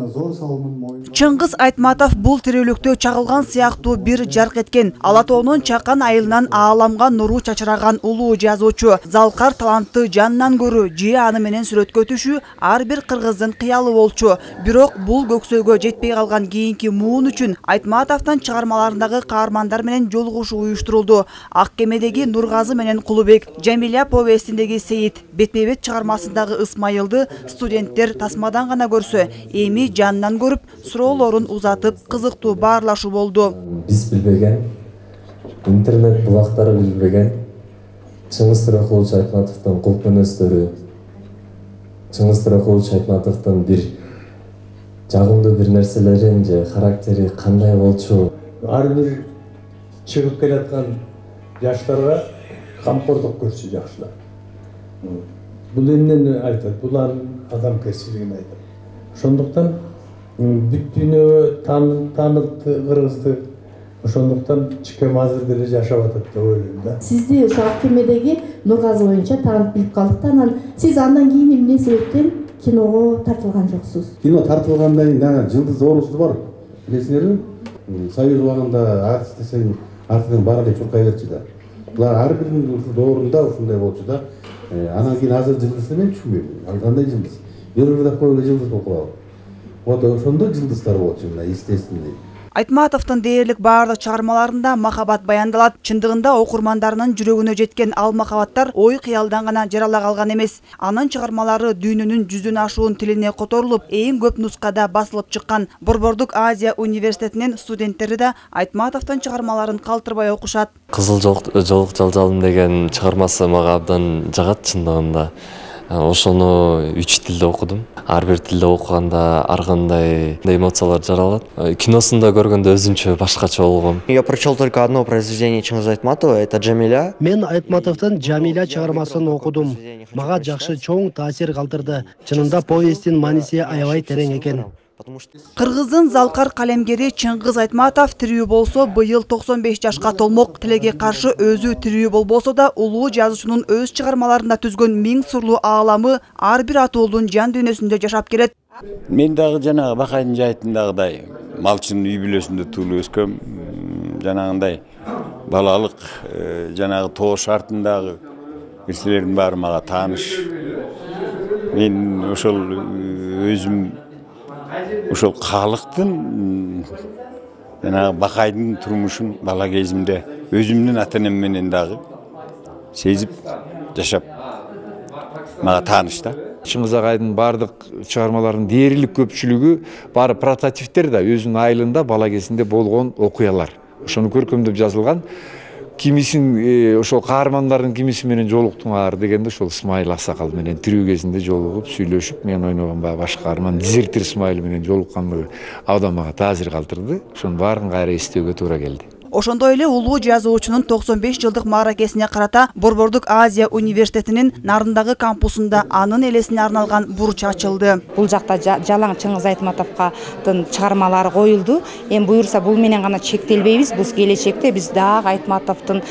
чыңгыз айтматов бул тирүүлүктө чагылган сыяктуу бир жарк эткен. Ала тоонун чакан айылынан ааламга нуру чачыраган улуу жазуучу залкар талантты жанынан көрүү же аны менен сүрөткө түшүү ар бир кыргыздын кыялы болчу. Бирок бул көксөйгө жетпей калган кийинки муун үчүн айтматовдун чыгармаларындагы каармандар менен жолугушуу уюштурулду. Ак кемедеги нургазы менен кулубек жамиля повестиндеги сейит бетпе бет чыгармасындагы ысмайылды студенттер тасмадан гана көрсө эми жанынан көрүп суроолорун узатып кызыктуу баарлашуу болду биз билбеген интернет булактары билбеген чыңгыз тыракулович айтматовдун кулк мүнөздөрү чыңгыз тыракулович айтматовдун бир жагымдуу бир нерселерин же характери кандай болчу ар бир чыгып келаткан жаштарга камкордук көрсө жакшылап бул эмнени айтат бул анын адамгерчилигин айтат ошондуктан бүт дүйнөгө таанытты кыргызды ошондуктан чыкем азыр деле жашап атат деп ойлойм да. Сизди ошо ак кемедеги нургазы боюнча таанып билип калдык да анан. Сиз андан кийин эмне себептен киного тартылган жоксуз кино тартылгандан кийин жылдыз оорусу бар. Билесиңерби союз убагында артист десең артынан баары эле чуркай берчү да. Булар ар биринин доорунда ушундай болчу да анан кийин азыр жылдызды мен түшүнбөйм ал кандай жылдыз белгилүү деп коюп эле жылдыз болуп калабы вот ошондой жылдыздар болчу мына естественный айтматовдун дээрлик баардык чыгармаларында махабат баяндалат чындыгында окурмандарынын жүрөгүнө жеткен ал махабаттар ой кыялдан гана жарала калган эмес. Анын чыгармалары дүйнөнүн жүздөн ашуун тилине которулуп эң көп нускада басылып чыккан. Борбордук азия университетинин студенттери да айтматовдун чыгармаларын калтырбай окушат. Кызыл жоолук жалжалым деген чыгармасы мага абдан жагат чындыгында ошону үч тилде окудум. Ар бир тилде окуганда ар кандай эмоциялар жаралат. Киносунда көргөндө өзүнчө башкача болгон я прочел только одно произведение чингиза айтматова это джамиля мен айтматовдун жамиля чыгармасын окудум. мага жакшы чоң таасир калтырды. Чынында повесттин мааниси аябай терең экен кыргыздын залкар калемгери чыңгыз айтматов тирүү болсо быйыл токсон беш жашка толмок тилекке каршы өзү тирүү болбосо да улуу жазуучунун өз чыгармаларында түзгөн миң сырлуу ааламы ар бир атуулдун жан дүйнөсүндө жашап келет. Мен дагы жанагы бакайдын жайытындагыдай малчынын үй бүлөсүндө туулуп өскөм. Жанагындай балалык жанагы тоо шартындагы нерселердин баары мага тааныш. Мен ошол өзүм ошол калктын жанагы бакайдын турмушун бала кезимде өзүмдүн ата энем менен дагы сезип жашап мага тааныш да чыңгыз агайдын баардык чыгармаларынын дээрлик көпчүлүгү баары прототиптер да өзүнүн айылында бала кезинде болгон окуялар. Ошону көркөмдөп жазылган. Кимисин ошол каармандардын кимиси менен жолуктуңар дегенде ошол ысмайыл аксакал менен тирүү кезинде жолугуп сүйлөшүп мен ойногон баягы баш каарман дезертир ысмайыл менен жолуккандыгы абдан мага таасир калтырды ошонун баарын кайра эстөөгө туура келди ошондой эле улуу жазуучунун токсон беш жылдык мааракесине карата борбордук азия университетинин нарындагы кампусунда анын элесине арналган бурч ачылды. Бул жакта жалаң чыңгыз айтматовдун чыгармалары коюлду. Эми буюрса бул менен гана чектелбейбиз. Биз келечекте биз дагы айтматовдун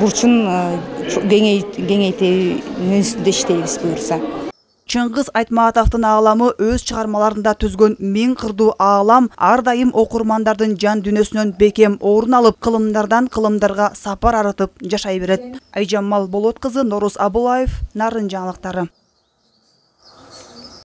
бурчун кеңейтүүнүн үстүндө иштейбиз буюрса чыңгыз айтматовдун ааламы өз чыгармаларында түзгөн миң кырдуу аалам ар дайым окурмандардын жан дүйнөсүнөн бекем орун алып кылымдардан кылымдарга сапар арытып жашай берет. Айжамал болот кызы нооруз абылаев нарын жаңылыктары